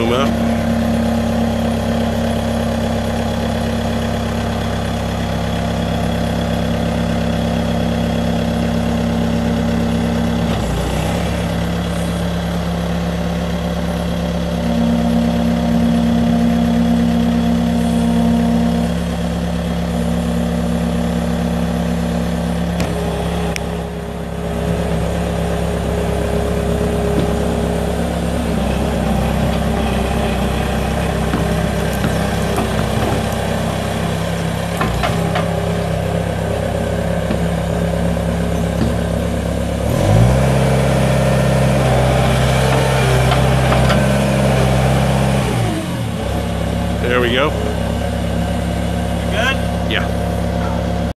Puma. There we go. Good? Yeah.